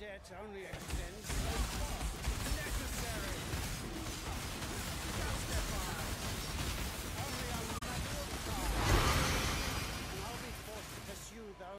debt only extends